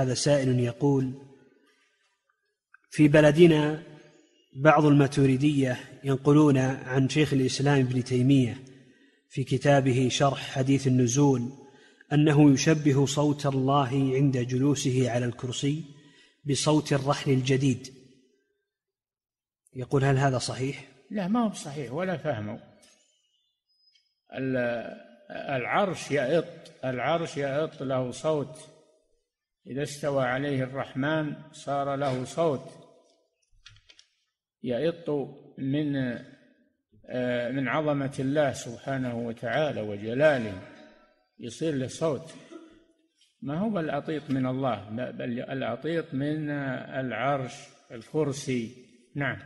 هذا سائل يقول في بلدنا بعض الماتريدية ينقلون عن شيخ الإسلام ابن تيمية في كتابه شرح حديث النزول أنه يشبه صوت الله عند جلوسه على الكرسي بصوت الرحل الجديد يقول هل هذا صحيح؟ لا ما هو صحيح ولا فهموا العرش يئط العرش يئط له صوت إذا استوى عليه الرحمن صار له صوت يئط من آه، من عظمة الله سبحانه وتعالى وجلاله يصير له صوت. ما هو الأطيط من الله؟ بل الأطيط من العرش الكرسي. نعم.